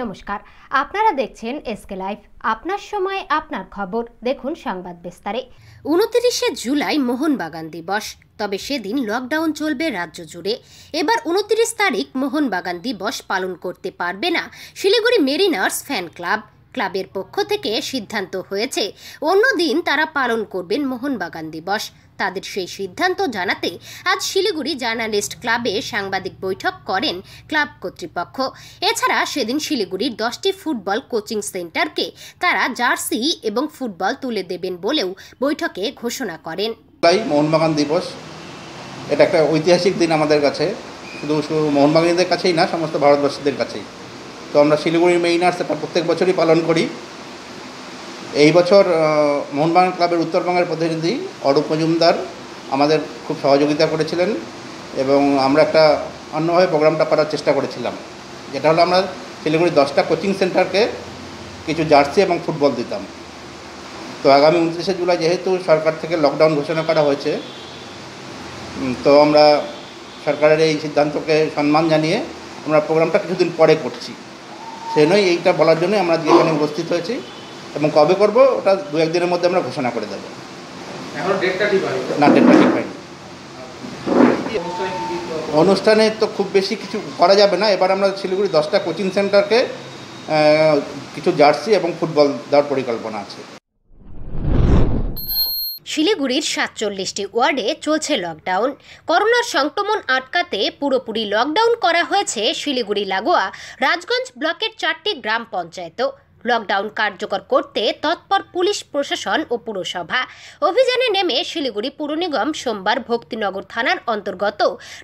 নমস্কার, আপনারা দেখছেন এসকে লাইভ আপনার সময়, আপনার খবর। দেখুন সংবাদ বিস্তারে। উনত্রিশে জুলাই মোহনবাগান দিবস। তবে সেদিন লকডাউন চলবে রাজ্য জুড়ে। এবার উনত্রিশ তারিখ মোহনবাগান দিবস পালন করতে পারবে না শিলিগুড়ি মেরিনার্স ফ্যান ক্লাব। ক্লাবের পক্ষ থেকে সিদ্ধান্ত হয়েছে অন্যদিন তারা পালন করবেন মোহনবাগান দিবস। তাদের সেই সিদ্ধান্ত জানাতে আজ শিলিগুড়ি জার্নালিস্ট ক্লাবে সাংবাদিক বৈঠক করেন ক্লাব কর্তৃপক্ষ। এছাড়া সেদিন শিলিগুড়ির দশটি ফুটবল কোচিং সেন্টারকে তারা জার্সি এবং ফুটবল তুলে দেবেন বলেও বৈঠকে ঘোষণা করেন। মোহনবাগান দিবস। এটা একটা ঐতিহাসিক দিন আমাদের কাছে। শুধু শুধু মোহনবাগানীদের কাছেই না, সমস্ত ভারতবর্ষীদের কাছেই। তো আমরা শিলিগুড়ির মেইনার্স এটা প্রত্যেক বছরই পালন করি। এই বছর মোহনবাগান ক্লাবের উত্তরবঙ্গের প্রতিনিধি অরূপ মজুমদার আমাদের খুব সহযোগিতা করেছিলেন এবং আমরা একটা অন্যভাবে প্রোগ্রামটা করার চেষ্টা করেছিলাম। যেটা হলো আমরা শিলিগুড়ির দশটা কোচিং সেন্টারকে কিছু জার্সি এবং ফুটবল দিতাম। তো আগামী উনত্রিশে জুলাই যেহেতু সরকার থেকে লকডাউন ঘোষণা করা হয়েছে তো আমরা সরকারের এই সিদ্ধান্তকে সম্মান জানিয়ে আমরা প্রোগ্রামটা কিছুদিন পরে করছি। সেজন্যই এইটা বলার জন্যই আমরা এখানে উপস্থিত হয়েছি। এবং কবে করব ওটা দু একদিনের মধ্যে আমরা ঘোষণা করে দেবো। এখন ডেটটা ঠিক না ডেটটা ঠিক হয়নি। অনুষ্ঠানে তো খুব বেশি কিছু করা যাবে না। এবার আমরা শিলিগুড়ি দশটা কোচিং সেন্টারকে কিছু জার্সি এবং ফুটবল দেওয়ার পরিকল্পনা আছে। শিলিগুড়ির সাতচল্লিশটি ওয়ার্ডে চলছে লকডাউন করোনার সংক্রমণ আটকাতে পুরোপুরি লকডাউন করা হয়েছে শিলিগুড়ি লাগোয়া রাজগঞ্জ ব্লকের চারটি গ্রাম পঞ্চায়েতও। লকডাউন কার্যকর করতে তৎপর পুলিশ, প্রশাসন ও পুরসভা। অভিযানে নেমে শিলিগুড়ি পুর নিগম সোমবার ভক্তিনগর থানার অন্তর্গত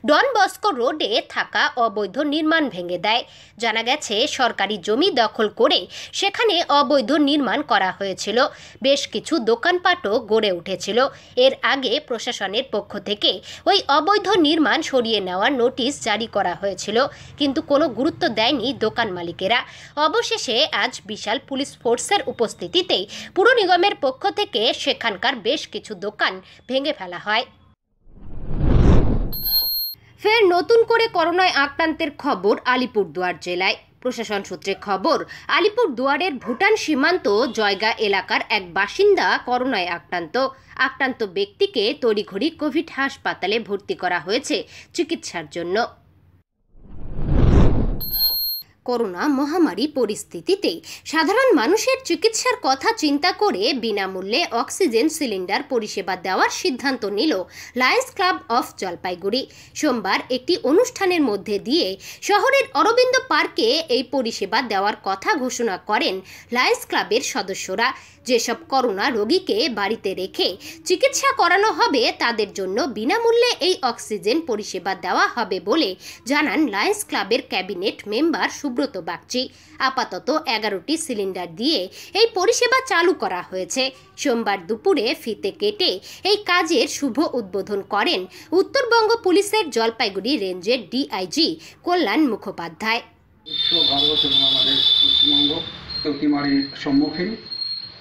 ডন বস্কো রোডে থাকা অবৈধ নির্মাণ ভেঙে দেয়। জানা গেছে, সরকারি জমি দখল করে সেখানে অবৈধ নির্মাণ করা হয়েছিল। বেশ কিছু দোকানপাটও গড়ে উঠেছিল। এর আগে প্রশাসনের পক্ষ থেকে ওই অবৈধ নির্মাণ সরিয়ে নেওয়ার নোটিশ জারি করা হয়েছিল, কিন্তু কোনো গুরুত্ব দেয়নি দোকান মালিকেরা। অবশেষে আজ বিশাল পুলিশ ফোর্সের উপস্থিতিতেই পুর নিগমের পক্ষ থেকে সেখানকার বেশ কিছু দোকান ভেঙে ফেলা হয়। ফের নতুন করে করোনায় আক্রান্তের খবর আলিপুরদুয়ার জেলায়। প্রশাসন সূত্রে খবর আলিপুর দুয়ারের ভুটান সীমান্ত জয়গা এলাকার এক বাসিন্দা করোনায় আক্রান্ত। আক্রান্ত ব্যক্তিকে তড়িঘড়ি কোভিড হাসপাতালে ভর্তি করা হয়েছে চিকিৎসার জন্য। করোনা মহামারী পরিস্থিতিতে সাধারণ মানুষের চিকিৎসার কথা চিন্তা করে বিনামূল্যে অক্সিজেন সিলিন্ডার পরিষেবা দেওয়ার সিদ্ধান্ত নিল লায়ন্স ক্লাব অফ জলপাইগুড়ি। সোমবার একটি অনুষ্ঠানের মধ্যে দিয়ে শহরের অরবিন্দ পার্কে এই পরিষেবা দেওয়ার কথা ঘোষণা করেন লায়ন্স ক্লাবের সদস্যরা। যেসব করোনা রোগীকে বাড়িতে রেখে চিকিৎসা করানো হবে, তাদের জন্য বিনামূল্যে এই অক্সিজেন পরিষেবা দেওয়া হবে বলে জানান লায়ন্স ক্লাবের ক্যাবিনেট মেম্বার সুব্রত বাগচি। আপাতত এগারোটি সিলিন্ডার দিয়ে এই পরিষেবা চালু করা হয়েছে। সোমবার দুপুরে ফিতে কেটে এই কাজের শুভ উদ্বোধন করেন উত্তরবঙ্গ পুলিশের জলপাইগুড়ি রেঞ্জের ডিআইজি কল্যাণ মুখোপাধ্যায়। ভারত এবং আমাদের পশ্চিমবঙ্গ অতিমারির সম্মুখীন।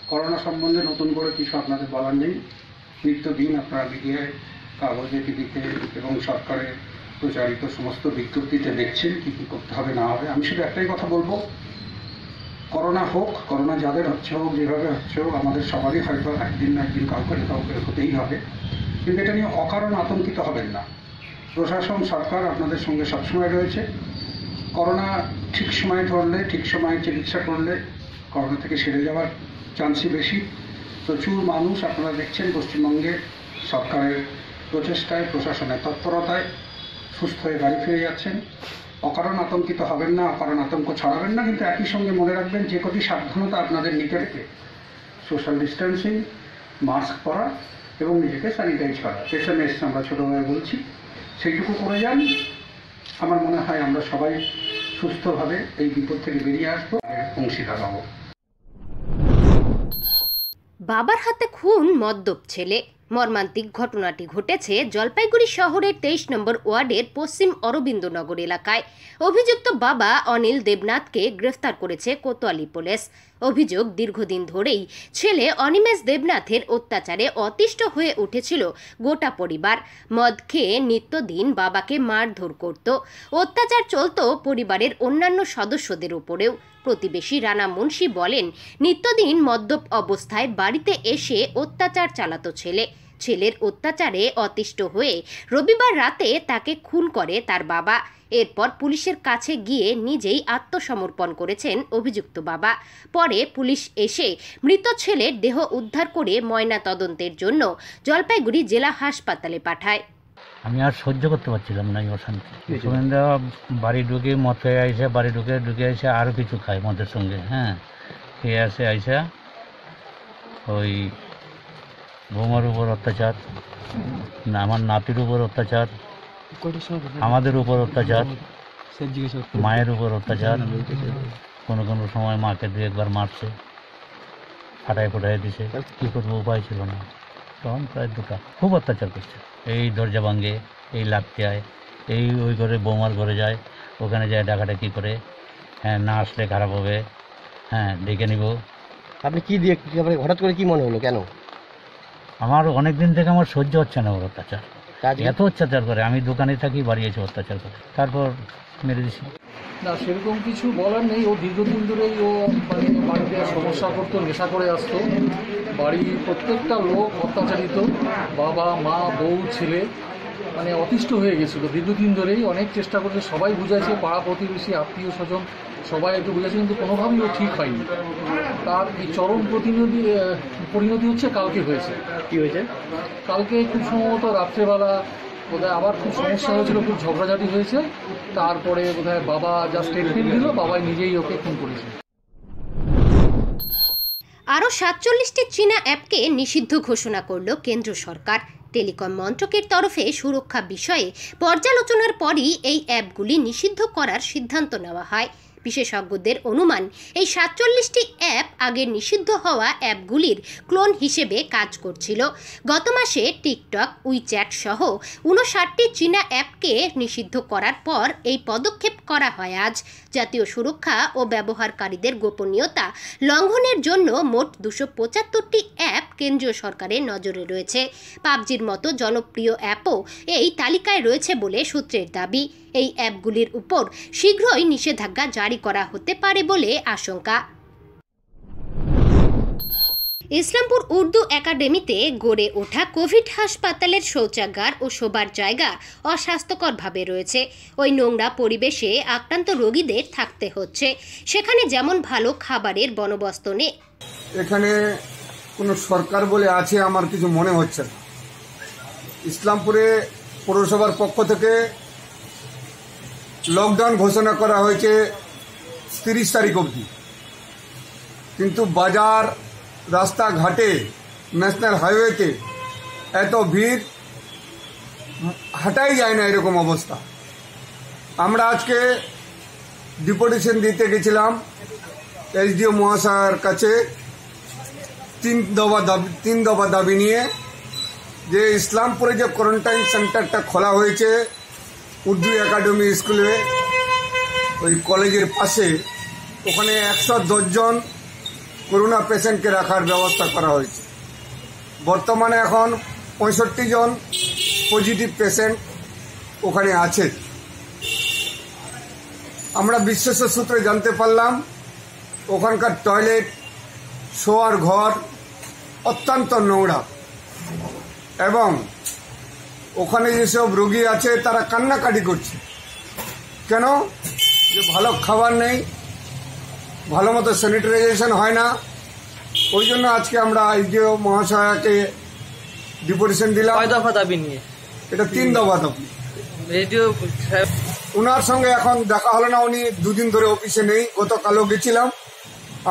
করোনা সম্বন্ধে নতুন করে কিছু আপনাদের বলার নেই। নিত্যদিন আপনারা মিডিয়ায় কাগজে, টিভিতে এবং সরকারের প্রচারিত সমস্ত বিজ্ঞপ্তিতে দেখছেন কী কী করতে হবে, না হবে। আমি শুধু একটাই কথা বলব, করোনা হোক, করোনা যাদের হচ্ছে হোক, যেভাবে হচ্ছে হোক, আমাদের সবারই হয়তো একদিন না একদিন কাউকে কাউকে হতেই হবে। কিন্তু এটা নিয়ে অকারণ আতঙ্কিত হবেন না। প্রশাসন, সরকার আপনাদের সঙ্গে সবসময় রয়েছে। করোনা ঠিক সময়ে ধরলে, ঠিক সময়ে চিকিৎসা করলে, করোনা থেকে সেরে যাওয়ার চান্সই বেশি। প্রচুর মানুষ আপনারা দেখছেন পশ্চিমবঙ্গে সরকারের প্রচেষ্টায়, প্রশাসনের তৎপরতায় সুস্থ হয়ে বাড়ি ফিরে যাচ্ছেন। অকারণ আতঙ্কিত হবেন না, অকারণ আতঙ্ক ছড়াবেন না, কিন্তু একই সঙ্গে মনে রাখবেন যে কটি সাবধানতা আপনাদের নিতে রেখে সোশ্যাল ডিস্টেন্সিং, মাস্ক পরা এবং নিজেকে স্যানিটাইজ করা। এস এম এস আমরা ছোটোভাবে বলছি, সেইটুকু করে যান। আমার মনে হয় আমরা সবাই সুস্থভাবে এই বিপদ থেকে বেরিয়ে আসব। অংশীদার হব। বাবার হাতে খুন মদ্যপ ছেলে। মর্মান্তিক ঘটনাটি ঘটেছে জলপাইগুড়ি শহরের তেইশ নম্বর ওয়ার্ডের পশ্চিম অরবিন্দনগর এলাকায়। অভিযুক্ত বাবা অনিল দেবনাথকে গ্রেফতার করেছে কোতোয়ালি পুলিশ। অভিযোগ দীর্ঘদিন ধরেই ছেলে অনিমেষ দেবনাথের অত্যাচারে অতিষ্ঠ হয়ে উঠেছিল গোটা পরিবার। মদ খেয়ে নিত্যদিন বাবাকে মারধর করত। অত্যাচার চলত পরিবারের অন্যান্য সদস্যদের উপরেও। প্রতিবেশী রানা মুন্সি বলেন, নিত্যদিন মদ্যপ অবস্থায় বাড়িতে এসে অত্যাচার চালাতো ছেলে। ছেলের অত্যাচারে অতিষ্ঠ হয়ে রবিবার রাতে তাকে খুন করে তার বাবা। এরপর পুলিশের কাছে গিয়ে নিজেই আত্মসমর্পণ করেছেন অভিযুক্ত বাবা। পরে পুলিশ এসে মৃত ছেলের দেহ উদ্ধার করে ময়না তদন্তের জন্য জলপাইগুড়ি জেলা হাসপাতালে পাঠায়। আমি আর সহ্য করতে পারছিলাম না এই অশান্তি। সুমেন্দা বাড়ি ঢুকে মদ খেয়ে আইসে বাড়ি ঢুকে ঢুকে এসে আরও কিছু খায় মদের সঙ্গে হ্যাঁ। খেয়ে আসে আইসা ওই বৌমার উপর অত্যাচার না আমার নাতির উপর অত্যাচার আমাদের উপর অত্যাচার মায়ের উপর অত্যাচার কোনো কোনো সময় মাকে দু একবার মারছে ফাটাই ফোটাই দিছে কী করব উপায় ছিল না। তখন প্রায় দুটা। খুব অত্যাচার করছে। এই দরজা ভাঙে এই লাগতে যায় এই ওই করে বৌমার ঘরে যায় ওখানে যায় ডাকাডাকি করে। হ্যাঁ না আসলে খারাপ হবে। হ্যাঁ ডেকে নিব। আপনি কী দিয়ে হঠাৎ করে কি মনে হলো? কেন? আমার অনেক দিন থেকে আমার সহ্য হচ্ছে না ওর অত্যাচার। এত অত্যাচার করে। আমি দোকানে থাকি বাড়ি এসে অত্যাচার করে। তারপর মেরে দিছি। না সেরকম কিছু বলার নেই। ও দীর্ঘদিন ধরেই ও মানে বাড়িতে সমস্যা করতো নেশা করে আসতো। বাড়ির প্রত্যেকটা লোক অত্যাচারিত। বাবা মা বউ ছেলে মানে অতিষ্ঠ হয়ে গেছিল। দীর্ঘদিন ধরেই অনেক চেষ্টা করেছে। সবাই বুঝাইছে পাড়া প্রতিবেশী আত্মীয় স্বজন সবাই একটু বুঝেছে কিন্তু কোনোভাবেই ও ঠিক হয়নি। তার এই চরম প্রতিনিধি পরিণতি হচ্ছে কালকে হয়েছে। কি হয়েছে? কালকে খুব সম্ভবত রাত্রেবেলা বোধহয় আবার খুব সমস্যা হয়েছিল, খুব ঝগড়াঝাটি হয়েছে। তারপরে বোধহয় বাবা যা স্টেটমেন্ট দিল, বাবাই নিজেই ওকে খুন করেছে। আরও সাতচল্লিশটি চীনা অ্যাপকে নিষিদ্ধ ঘোষণা করল কেন্দ্র সরকার। টেলিকম মন্ত্রকের তরফে সুরক্ষা বিষয়ে পর্যালোচনার পরই এই অ্যাপগুলি নিষিদ্ধ করার সিদ্ধান্ত নেওয়া হয়। বিশেষজ্ঞদের অনুমান, এই সাতচল্লিশটি অ্যাপ আগে নিষিদ্ধ হওয়া অ্যাপগুলির ক্লোন হিসেবে কাজ করছিল। গত মাসে টিকটক, উইচ্যাট সহ উনষাটটি চীনা অ্যাপকে নিষিদ্ধ করার পর এই পদক্ষেপ করা হয় আজ। জাতীয় সুরক্ষা ও ব্যবহারকারীদের গোপনীয়তা লঙ্ঘনের জন্য মোট দুশো পঁচাত্তরটি অ্যাপ কেন্দ্রীয় সরকারের নজরে রয়েছে। পাবজির মতো জনপ্রিয় অ্যাপও এই তালিকায় রয়েছে বলে সূত্রের দাবি। এই অ্যাপগুলির উপর শীঘ্রই নিষেধাজ্ঞা জারি করা হতে পারে বলে আশঙ্কা। ইসলামপুর উর্দু একাডেমিতে গড়ে ওঠা কোভিড হাসপাতালের শৌচাগার ও শোবার জায়গা অস্বাস্থ্যকরভাবে রয়েছে। ওই নোংরা পরিবেশে আক্রান্ত রোগীদের থাকতে হচ্ছে। সেখানে যেমন ভালো খাবারের বন্দোবস্ত নেই। এখানে কোনো সরকার বলে আছে আমার কিছু মনে হচ্ছে না। ইসলামপুরে পৌরসভার পক্ষ থেকে লকডাউন ঘোষণা করা হয়েছে। তিরিশ তারিখ অবধি। কিন্তু বাজার, রাস্তাঘাটে, ন্যাশনাল হাইওয়েতে এত ভিড় হাঁটাই যায় না এরকম অবস্থা। আমরা আজকে ডিপুটেশন দিতে গেছিলাম। এসডিও মহাশয়ের কাছে তিন দফা দাবি, তিন দফা দাবি নিয়ে যে ইসলামপুরে যে কোয়ারেন্টাইন সেন্টারটা খোলা হয়েছে, উর্দু একাডেমি স্কুলে ওই কলেজের পাশে ওখানে একশো দশজন করোনা পেশেন্টকে রাখার ব্যবস্থা করা হয়েছে। বর্তমানে এখন পঁয়ষট্টি জন পজিটিভ পেশেন্ট ওখানে আছে। আমরা বিশ্বস্ত সূত্রে জানতে পারলাম, ওখানকার টয়লেট, শোয়ার ঘর অত্যন্ত নোংরা এবং ওখানে যেসব রোগী আছে তারা কান্নাকাটি করছে। কেন? যে ভালো খাবার নেই ভালো মতো স্যানিটাইজেশন হয় না। ওই জন্য আজকে আমরা আইডিও মহাশয়াকে ডিপুটেশন দিলাম। কয় দফা দাবি নিয়ে? এটা তিন দফা দাবি। রেডিও ওনার সঙ্গে এখন দেখা হলো না উনি দুদিন ধরে অফিসে নেই গতকালও গেছিলাম।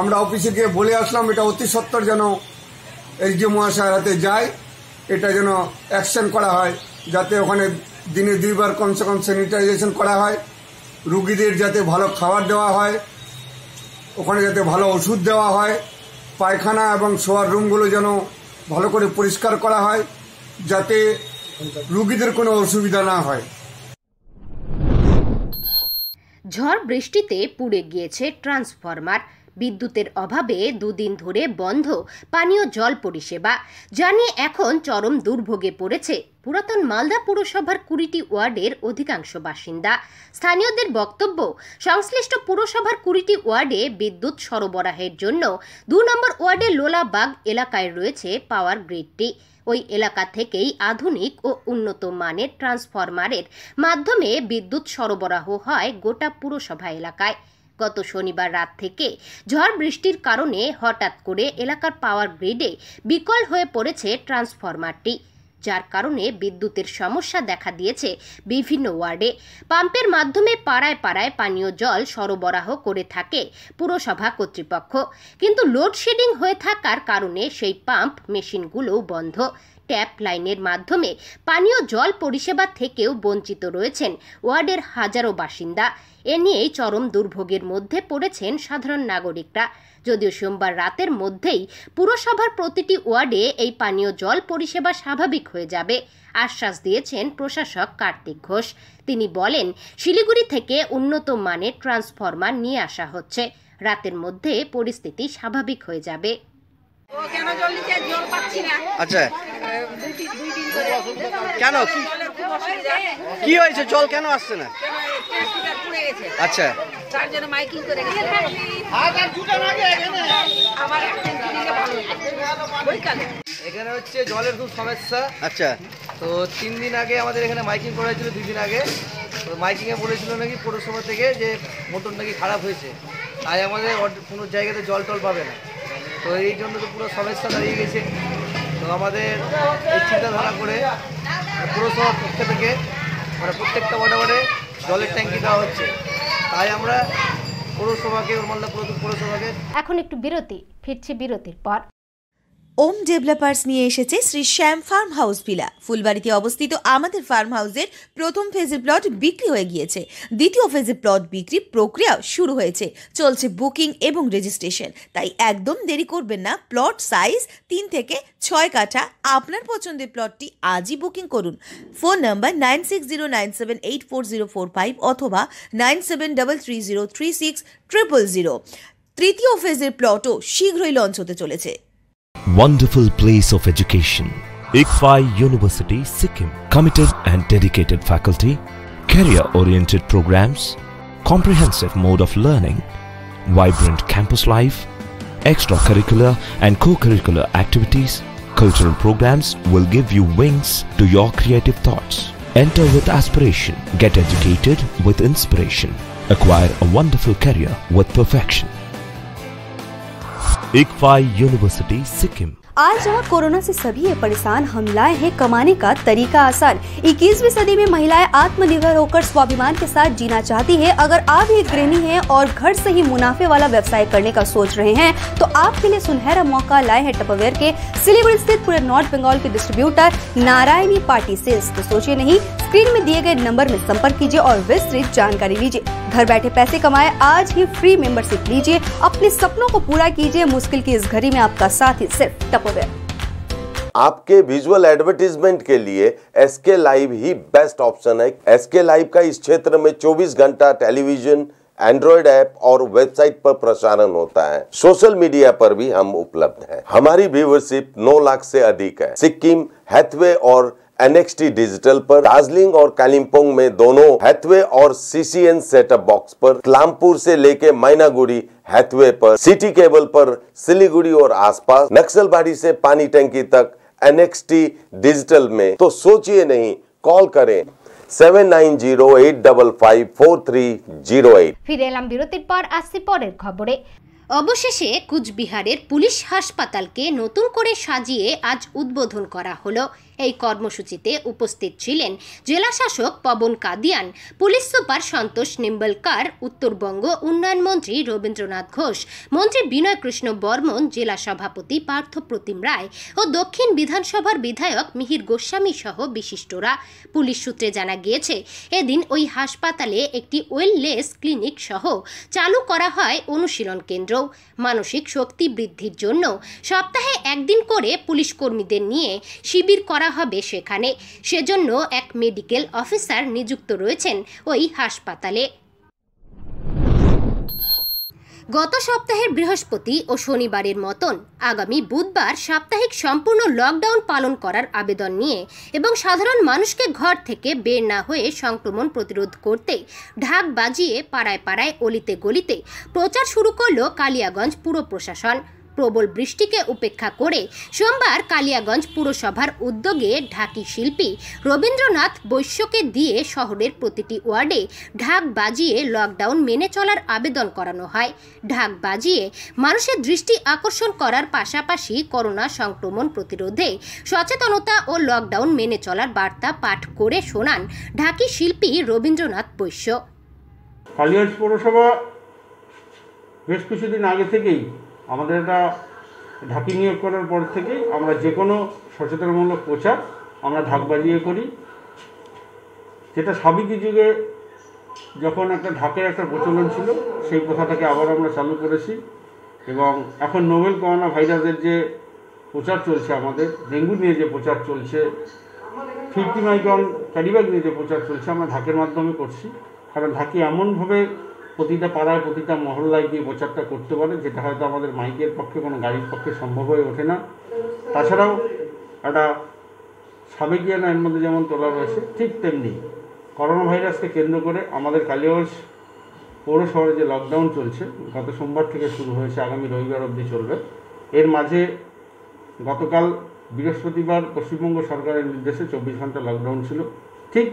আমরা অফিসে গিয়ে বলে আসলাম এটা অতি সত্তর যেন এসডিও মহাশয়ের হাতে যায় এটা যেন অ্যাকশন করা হয় যাতে ওখানে দিনে দুইবার কমসে কম স্যানিটাইজেশন করা হয়। রুগীদের যাতে ভালো খাবার দেওয়া হয়, ওখানে যাতে ভালো ওষুধ দেওয়া হয়, পায়খানা এবং শোয়ার রুমগুলো যেন ভালো করে পরিষ্কার করা হয়, যাতে রুগীদের কোনো অসুবিধা না হয়। ঝড় বৃষ্টিতে পুড়ে গিয়েছে ট্রান্সফরমার। বিদ্যুতের অভাবে দুদিন ধরে বন্ধ পানীয় জল পরিষেবা। জানিয়ে এখন চরম দুর্ভোগে পড়েছে পুরাতন মালদা পুরসভার কুড়িটি ওয়ার্ডের অধিকাংশ বাসিন্দা। স্থানীয়দের বক্তব্য, সংশ্লিষ্ট পুরসভার কুড়িটি ওয়ার্ডে বিদ্যুৎ সরবরাহের জন্য দু নম্বর ওয়ার্ডের লোলাবাগ এলাকায় রয়েছে পাওয়ার গ্রিডটি। ওই এলাকা থেকেই আধুনিক ও উন্নত মানের ট্রান্সফরমারের মাধ্যমে বিদ্যুৎ সরবরাহ হয় গোটা পুরসভা এলাকায়। গত শনিবার রাত থেকে ঝড় বৃষ্টির কারণে হঠাৎ করে এলাকার পাওয়ার গ্রিডে বিকল হয়ে পড়েছে ট্রান্সফরমারটি, যার কারণে বিদ্যুতের সমস্যা দেখা দিয়েছে বিভিন্ন ওয়ার্ডে। পাম্পের মাধ্যমে পাড়ায় পাড়ায় পানীয় জল সরবরাহ করে থাকে পুরসভা কর্তৃপক্ষ। কিন্তু লোডশেডিং হয়ে থাকার কারণে সেই পাম্প, মেশিনগুলোও বন্ধ। ট্যাপ লাইনের মাধ্যমে পানীয় জল পরিষেবা থেকেও বঞ্চিত রয়েছেন ওয়ার্ডের হাজারো বাসিন্দা। এ নিয়েই চরম দুর্ভোগের মধ্যে পড়েছেন সাধারণ নাগরিকরা। যদিও সোমবার রাতের মধ্যেই পুরসভার প্রতিটি ওয়ার্ডে এই পানীয় জল পরিষেবা স্বাভাবিক হয়ে যাবে, আশ্বাস দিয়েছেন প্রশাসক কার্তিক ঘোষ। তিনি বলেন, শিলিগুড়ি থেকে উন্নত মানের ট্রান্সফরমার নিয়ে আসা হচ্ছে। রাতের মধ্যে পরিস্থিতি স্বাভাবিক হয়ে যাবে। আচ্ছা। কেন? কি হয়েছে? জল কেন আসছে না? আচ্ছা। এখানে হচ্ছে জলের খুব সমস্যা। আচ্ছা। তো তিন দিন আগে আমাদের এখানে মাইকিং করা হয়েছিল দুই দিন আগে। তো মাইকিংয়ে বলেছিল নাকি পৌরসভা থেকে যে মোটর নাকি খারাপ হয়েছে। তাই আমাদের কোনো জায়গাতে জল টল পাবে না। তো এই জন্য তো পুরো সমস্যা দাঁড়িয়ে গেছে। তো আমাদের এই চিন্তাধারা করে পুরসভার পক্ষ থেকে মানে প্রত্যেকটা ওয়ার্ডে ওয়ার্ডে জলের ট্যাঙ্কি দেওয়া হচ্ছে। তাই আমরা পৌরসভাকে পুরো পৌরসভাকে এখন একটু বিরতি, ফিরছি বিরতির পর। ওম ডেভেলপার্স নিয়ে এসেছে Shri Shyam farm house villa. ফুলবাড়িতে অবস্থিত আমাদের ফার্ম হাউসের প্রথম ফেজের প্লট বিক্রি হয়ে গিয়েছে। দ্বিতীয় ফেজের প্লট বিক্রি প্রক্রিয়া শুরু হয়েছে। চলছে বুকিং এবং রেজিস্ট্রেশন তাই একদম দেরি করবেন না। প্লট সাইজ তিন থেকে ছয় কাঠা। আপনার পছন্দের প্লটটি আজই বুকিং করুন। Phone number nine six zero nine seven eight four zero four five অথবা nine seven double three zero three six triple zero তৃতীয় ফেজের প্লটও শীঘ্রই লঞ্চ হতে চলেছে। Wonderful place of education. ICFI University, Sikkim. Committed and dedicated faculty, career oriented programs, comprehensive mode of learning, vibrant campus life, extracurricular and co curricular activities, cultural programs will give you wings to your creative thoughts. Enter with aspiration, get educated with inspiration, acquire a wonderful career with perfection. ICFI University, Sikkim. आज जहाँ corona से सभी परेशान हम लाए हैं, कमाने का तरीका आसान। 21वीं सदी में महिलाएँ आत्मनिर्भर होकर स्वाभिमान के साथ जीना चाहती है। अगर आप एक गृहिणी हैं और घर से ही मुनाफे वाला व्यवसाय करने का सोच रहे हैं तो आपके लिए सुनहरा मौका लाए हैं टपरवेयर के सिलीगुड़ी स्थित पूरे नॉर्थ बंगाल के डिस्ट्रीब्यूटर नारायणी पार्टी सेल्स तो सोचिए नहीं, स्क्रीन में दिए गए नंबर में संपर्क कीजिए और विस्तृत जानकारी लीजिए। घर बैठे पैसे कमाए, आज ही फ्री मेंबरशिप लीजिए। अपने सपनों को पूरा कीजिए, मुश्किल की इस घड़ी में आपका साथ ही सिर्फ़ टपरवेयर आपके विजुअल एडवर्टीजमेंट के लिए एसके लाइव ही बेस्ट ऑप्शन है। एसके लाइव का इस क्षेत्र में 24 घंटा टेलीविज़न एंड्रॉइड ऐप और वेबसाइट पर प्रसारण होता है। सोशल मीडिया पर भी हम उपलब्ध हैं। हमारी व्यूवरशिप 9 लाख से अधिक है। सिक्किम हैथवे और एनएक्सटी डिजिटल पर दार्जिलिंग और कालिम्पोंग में दोनों हैथवे और सीसीएन सेटअप बॉक्स पर इस्लामपुर से लेके मैनागुड़ी हैथवे पर सिटी केबल पर सिलीगुड़ी और आसपास नक्सलबाड़ी से पानी टंकी तक एनएक्सटी डिजिटल में तो सोचिए नहीं कॉल करें seven nine zero eight double five four three zero eight ফিরে এলাম বিরতির পর আসছি পরের খবরে অবশেষে কুচবিহারের পুলিশ হাসপাতালকে নতুন করে সাজিয়ে আজ উদ্বোধন করা হলো। এই কর্মসূচিতে উপস্থিত ছিলেন জেলাশাসক পবন কাদিয়ান, পুলিশ সুপার সন্তোষ নিম্বলকার, উত্তরবঙ্গ উন্নয়ন মন্ত্রী রবীন্দ্রনাথ ঘোষ, মন্ত্রী বিনয় কৃষ্ণ বর্মন, জেলা সভাপতি পার্থ প্রতিম রায় ও দক্ষিণ বিধানসভার বিধায়ক মিহির গোস্বামী সহ বিশিষ্টরা। পুলিশ সূত্রে জানা গিয়েছে, এদিন ওই হাসপাতালে একটি ওয়েলনেস ক্লিনিক সহ চালু করা হয় অনুশীলন কেন্দ্র। মানসিক শক্তি বৃদ্ধির জন্য সপ্তাহে একদিন করে পুলিশ কর্মীদের নিয়ে শিবির করা হবে সেখানে। সেজন্য এক মেডিকেল অফিসার নিযুক্ত রয়েছেন ওই হাসপাতালে। গত সপ্তাহের বৃহস্পতি ও শনিবারের মতন আগামী বুধবার সাপ্তাহিক সম্পূর্ণ লকডাউন পালন করার আবেদন নিয়ে এবং সাধারণ মানুষকে ঘর থেকে বের না হয়ে সংক্রমণ প্রতিরোধ করতে ঢাক বাজিয়ে পাড়ায় পাড়ায় অলিতে গলিতে প্রচার শুরু করল কালিয়াগঞ্জ পুর প্রশাসন। প্রবল বৃষ্টিকে উপেক্ষা করে সোমবার কালিয়াগঞ্জ পুরসভার উদ্যোগে ঢাকি শিল্পী রবীন্দ্রনাথ বৈশ্যকে দিয়ে শহরের প্রতিটি ওয়ার্ডে ঢাক বাজিয়ে লকডাউন মেনে চলার আবেদন করানো হয়। ঢাক বাজিয়ে মানুষের দৃষ্টি আকর্ষণ করার পাশাপাশি করোনা সংক্রমণ প্রতিরোধে সচেতনতা ও লকডাউন মেনে চলার বার্তা পাঠ করে শোনান ঢাকি শিল্পী রবীন্দ্রনাথ বৈশ্য। কালিয়াগঞ্জ পৌরসভা বেশ কিছুদিন আগে থেকেই আমাদের এটা ঢাকি নিয়োগ করার পর থেকেই আমরা যে কোনো সচেতনমূলক প্রচার আমরা ঢাক বাজিয়ে করি। যেটা সাবেকি যুগে যখন একটা ঢাকের একটা প্রচলন ছিল, সেই প্রথাটাকে আবার আমরা চালু করেছি এবং এখন নোবেল করোনা ভাইরাসের যে প্রচার চলছে আমাদের, ডেঙ্গু নিয়ে যে প্রচার চলছে, ফিফটি মাইক্রন ক্যারিব্যাগ নিয়ে যে প্রচার চলছে, আমরা ঢাকের মাধ্যমে করছি। কারণ ঢাকি এমনভাবে প্রতিটা পাড়ায় প্রতিটা মহল্লায় গিয়ে প্রচারটা করতে পারে, যেটা হয়তো আমাদের মাইকের পক্ষে, কোনো গাড়ির পক্ষে সম্ভব হয়ে ওঠে না। তাছাড়াও একটা সাবেকিয়ানা এর মধ্যে যেমন তোলা রয়েছে, ঠিক তেমনি করোনা ভাইরাসকে কেন্দ্র করে আমাদের কালিয়াগঞ্জ পৌরশহরে যে লকডাউন চলছে, গত সোমবার থেকে শুরু হয়েছে, আগামী রবিবার অবধি চলবে। এর মাঝে গতকাল বৃহস্পতিবার পশ্চিমবঙ্গ সরকারের নির্দেশে চব্বিশ ঘণ্টা লকডাউন ছিল। ঠিক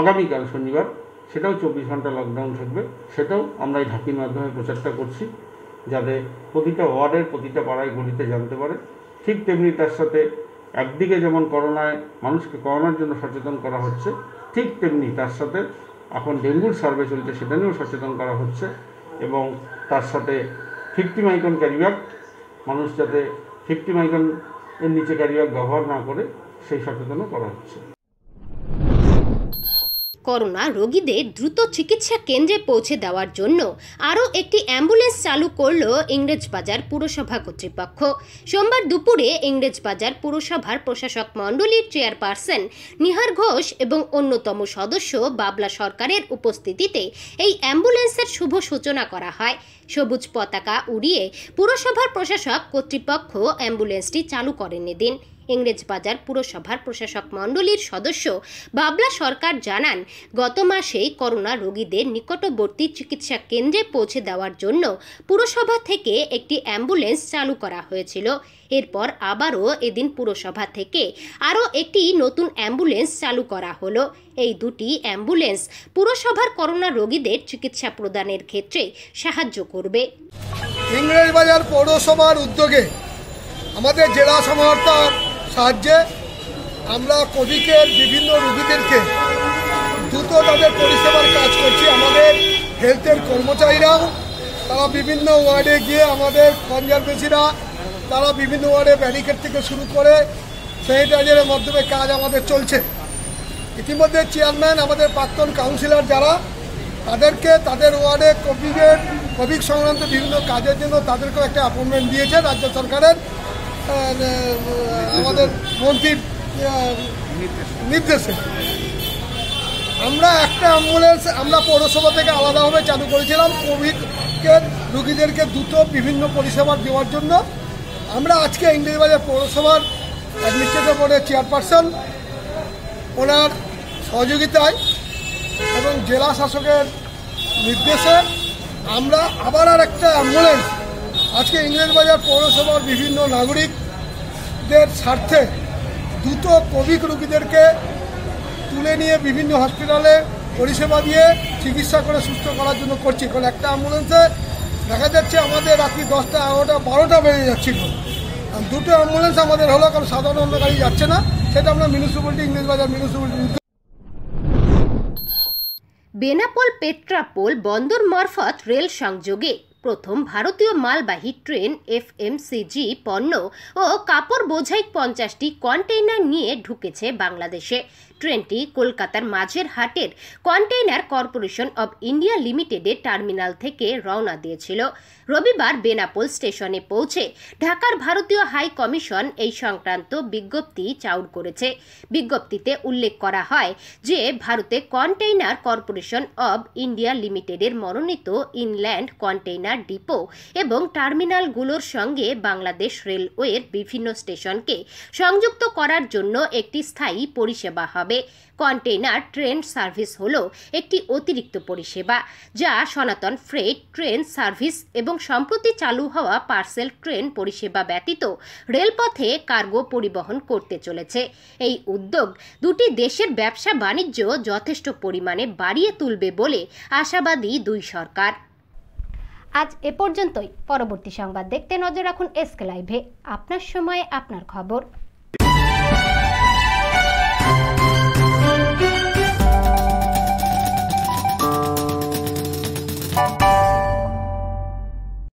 আগামীকাল শনিবার সেটাও চব্বিশ ঘণ্টা লকডাউন থাকবে। সেটাও আমরা এই ঢাকির মাধ্যমে প্রচারটা করছি, যাতে প্রতিটা ওয়ার্ডের প্রতিটা পাড়ায় গলিতে জানতে পারে। ঠিক তেমনি তার সাথে একদিকে যেমন করোনায় মানুষকে করোনার জন্য সচেতন করা হচ্ছে, ঠিক তেমনি তার সাথে এখন ডেঙ্গুর সার্ভে চলছে, সেটা নিয়েও সচেতন করা হচ্ছে এবং তার সাথে ফিফটি মাইক্রন ক্যারিব্যাগ মানুষ যাতে ফিফটি মাইক্রন এর নিচে ক্যারিব্যাগ ব্যবহার না করে, সেই সচেতনও করা হচ্ছে। করোনা রোগীদের দ্রুত চিকিৎসা কেন্দ্রে পৌঁছে দেওয়ার জন্য আরও একটি অ্যাম্বুলেন্স চালু করল ইংরেজবাজার পুরসভা কর্তৃপক্ষ। সোমবার দুপুরে ইংরেজবাজার পুরসভার প্রশাসক মণ্ডলীর চেয়ারপারসন নিহার ঘোষ এবং অন্যতম সদস্য বাবলা সরকারের উপস্থিতিতে এই অ্যাম্বুলেন্সের শুভ সূচনা করা হয়। সবুজ পতাকা উড়িয়ে পুরসভার প্রশাসক কর্তৃপক্ষ অ্যাম্বুলেন্সটি চালু করেন এদিন। ইংরেজবাজার পুরসভার প্রশাসক মণ্ডলীর সদস্য বাবলা সরকার জানান, গত মাসেই করোনা রোগীদের নিকটবর্তী চিকিৎসা কেন্দ্রে পৌঁছে দেওয়ার জন্য পুরসভা থেকে একটি অ্যাম্বুলেন্স চালু করা হয়েছিল। এরপর আবারও এদিন পুরসভা থেকে আরও একটি নতুন অ্যাম্বুলেন্স চালু করা হলো। এই দুটি অ্যাম্বুলেন্স পুরসভার করোনা রোগীদের চিকিৎসা প্রদানের ক্ষেত্রে সাহায্য করবে। ইংরেজবাজার পৌরসভার উদ্যোগে আমাদের জেলা সমাহর্তার সাহায্যে আমরা কোভিডের বিভিন্ন রোগীদেরকে দ্রুত তাদের পরিষেবার কাজ করছি। আমাদের হেলথের কর্মচারীরাও, তারা বিভিন্ন ওয়ার্ডে গিয়ে আমাদের কনজারভেসিরা তারা বিভিন্ন ওয়ার্ডে ব্যারিকেড থেকে শুরু করে স্যানিটাইজারের মাধ্যমে কাজ আমাদের চলছে। ইতিমধ্যে চেয়ারম্যান, আমাদের প্রাক্তন কাউন্সিলর যারা, তাদেরকে তাদের ওয়ার্ডে কোভিডের, কোভিড সংক্রান্ত বিভিন্ন কাজের জন্য তাদেরকেও একটা অ্যাপয়েন্টমেন্ট দিয়েছে রাজ্য সরকারের। আমাদের মন্ত্রীর নির্দেশে। আমরা একটা অ্যাম্বুলেন্স, আমরা পৌরসভা থেকে আলাদাভাবে চালু করেছিলাম, কোভিডকে, রুগীদেরকে দ্রুত বিভিন্ন পরিষেবা দেওয়ার জন্য। আমরা আজকে ইংরেজবাজার পৌরসভার অ্যাডমিনিস্ট্রেটিভ বোর্ডের চেয়ারপারসন ওনার সহযোগিতায় এবং জেলা শাসকের নির্দেশে আমরা আবার আর একটা অ্যাম্বুলেন্স, আজকে ইংরেজবাজার পৌরসভার বিভিন্ন নাগরিকদের স্বার্থে দ্রুত কোভিড রোগীদেরকে তুলে নিয়ে বিভিন্ন হসপিটালে পরিষেবা দিয়ে চিকিৎসা করে সুস্থ করার জন্য করছি। কারণ একটা অ্যাম্বুলেন্সে দেখা যাচ্ছে আমাদের রাত্রি দশটা, এগারোটা, বারোটা বেজে যাচ্ছিল। দুটো অ্যাম্বুলেন্স আমাদের হলো, কারণ সাধারণ অন্য গাড়ি যাচ্ছে না। সেটা আমরা মিউনিসিপ্যালিটি ইংরেজবাজার মিউনিসিপ্যালিটি বেনাপোল পেট্রাপোল বন্দর মারফত রেল সংযোগে প্রথম ভারতীয় মালবাহী ট্রেন এফএমসিজি পণ্য ও কাপড় বোঝাই পঞ্চাশটি কন্টেইনার নিয়ে ঢুকেছে বাংলাদেশে। ট্রেনটি কলকাতার মাঝের হাটের কন্টেইনার কর্পোরেশন অব ইন্ডিয়া লিমিটেডের টার্মিনাল থেকে রওনা দিয়েছিল। রবিবার বেনাপোল স্টেশনে পৌঁছে ঢাকার ভারতীয় হাই কমিশন এই সংক্রান্ত বিজ্ঞপ্তি চাউর করেছে। বিজ্ঞপ্তিতে উল্লেখ করা হয় যে, ভারতে কন্টেইনার কর্পোরেশন অব ইন্ডিয়া লিমিটেডের মনোনীত ইনল্যান্ড কন্টেইনার ডিপো এবং টার্মিনালগুলোর সঙ্গে বাংলাদেশ রেলওয়ের বিভিন্ন স্টেশনকে সংযুক্ত করার জন্য একটি স্থায়ী পরিষেবা হবে কন্টেইনার ট্রেন সার্ভিস হল একটি অতিরিক্ত পরিষেবা, যা সনাতন ফ্রেট ট্রেন সার্ভিস এবং সম্প্রতি চালু হওয়া পার্সেল ট্রেন পরিষেবা ব্যতীত রেলপথে কার্গো পরিবহন করতে চলেছে। এই উদ্যোগ দুটি দেশের ব্যবসা বাণিজ্য যথেষ্ট পরিমাণে বাড়িয়ে তুলবে বলে আশাবাদী দুই সরকার। আজ এ পর্যন্তই। পরবর্তী সংবাদ দেখতে নজর রাখুন এসকে লাইভে। আপনার সময়ে আপনার খবর।